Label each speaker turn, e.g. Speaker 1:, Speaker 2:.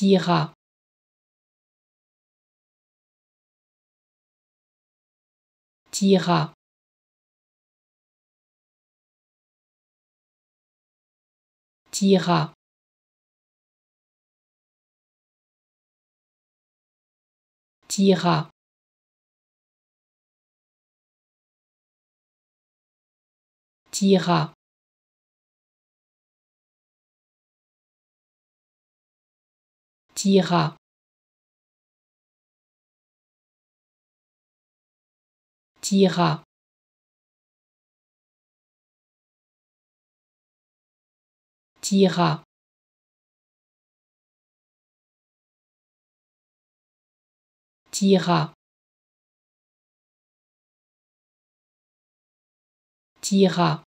Speaker 1: partira. Tira. Tira. Tira. Tira. partira. Tira. Tira. Tira. Tira.